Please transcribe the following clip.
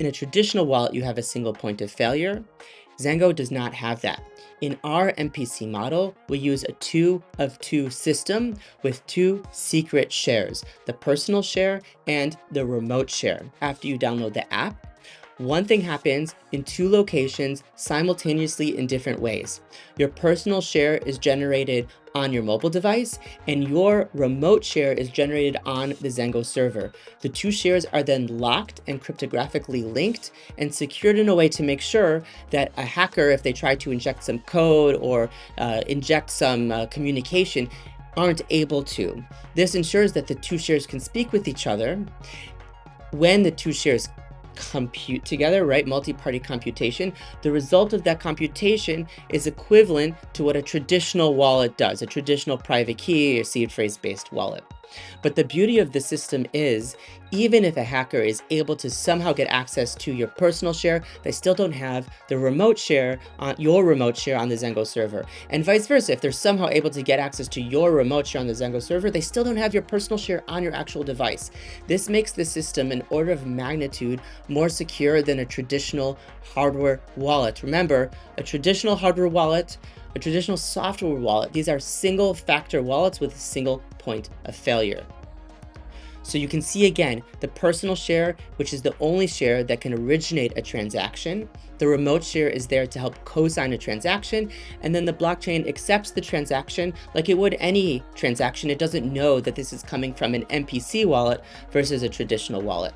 In a traditional wallet, you have a single point of failure. Zengo does not have that. In our MPC model, we use a two of two system with two secret shares, the personal share and the remote share. After you download the app, one thing happens in two locations simultaneously in different ways. Your personal share is generated on your mobile device and your remote share is generated on the Zengo server. The two shares are then locked and cryptographically linked and secured in a way to make sure that a hacker, if they try to inject some code or uh, inject some uh, communication, aren't able to. This ensures that the two shares can speak with each other. When the two shares compute together, right? Multi-party computation. The result of that computation is equivalent to what a traditional wallet does, a traditional private key or seed phrase based wallet. But the beauty of the system is, even if a hacker is able to somehow get access to your personal share, they still don't have the remote share, on your remote share on the Zengo server. And vice versa, if they're somehow able to get access to your remote share on the Zengo server, they still don't have your personal share on your actual device. This makes the system an order of magnitude more secure than a traditional hardware wallet. Remember, a traditional hardware wallet a traditional software wallet, these are single factor wallets with a single point of failure. So you can see again, the personal share, which is the only share that can originate a transaction. The remote share is there to help co-sign a transaction. And then the blockchain accepts the transaction like it would any transaction. It doesn't know that this is coming from an MPC wallet versus a traditional wallet.